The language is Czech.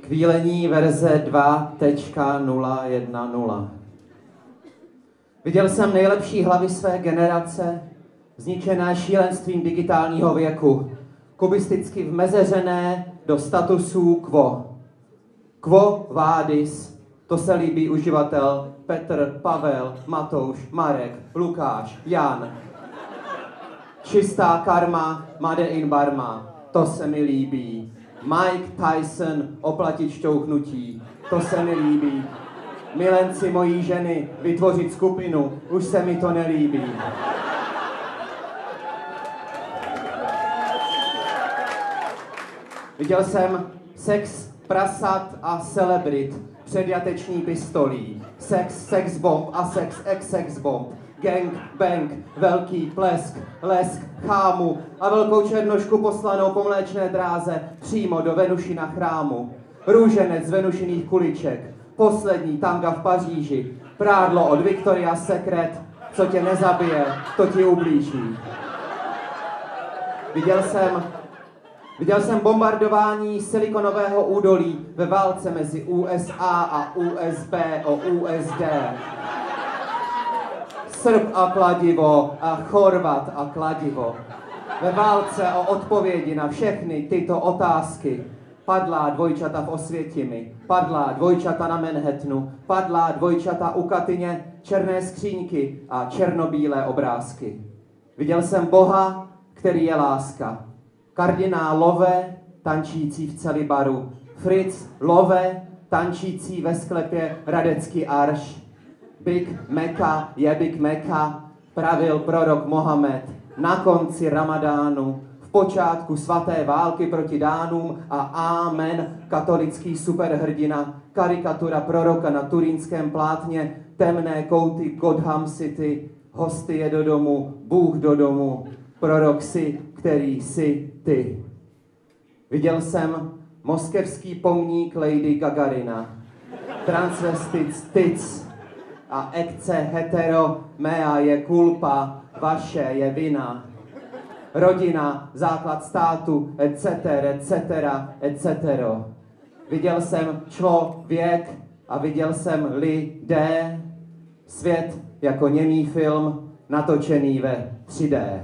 Kvílení verze 2.010. Viděl jsem nejlepší hlavy své generace, zničené šílenstvím digitálního věku, kubisticky vmezeřené do statusů quo. Quo vadis, to se líbí uživatel Petr, Pavel, Matouš, Marek, Lukáš, Jan. Čistá karma, Made in Barma, to se mi líbí. Mike Tyson, oplatit šťouchnutí, to se mi líbí. Milenci mojí ženy, vytvořit skupinu, už se mi to nelíbí. Viděl jsem sex prasat a celebrit, předjateční pistolí, sex, sex bomb a sex, ex, sex bomb, gang, bang, velký plesk, lesk, chámu a velkou černošku poslanou po mléčné dráze přímo do Venušina chrámu. Růženec z Venušiných kuliček, poslední tanga v Paříži, prádlo od Victoria Secret, co tě nezabije, to ti ublíží. Viděl jsem Viděl jsem bombardování silikonového údolí ve válce mezi USA a USB o USD. Srb a kladivo a Chorvat a kladivo. Ve válce o odpovědi na všechny tyto otázky padlá dvojčata v Osvětimi, padlá dvojčata na Manhattanu, padlá dvojčata u Katyně, černé skříňky a černobílé obrázky. Viděl jsem Boha, který je láska kardinál Love, tančící v celibaru, Fritz Love, tančící ve sklepě Radecký arš, Big Meka je Big Meka, pravil prorok Mohamed na konci Ramadánu, v počátku svaté války proti Dánům a Amen, katolický superhrdina, karikatura proroka na turínském plátně, temné kouty Godham City, hosty je do domu, Bůh do domu, prorok si, který jsi ty. Viděl jsem moskevský pomník Lady Gagarina, transvestic tic a ekce hetero, mea je kulpa, vaše je vina. Rodina, základ státu, etc., etc., etc. Viděl jsem člověk a viděl jsem lidé, svět jako němý film natočený ve 3D.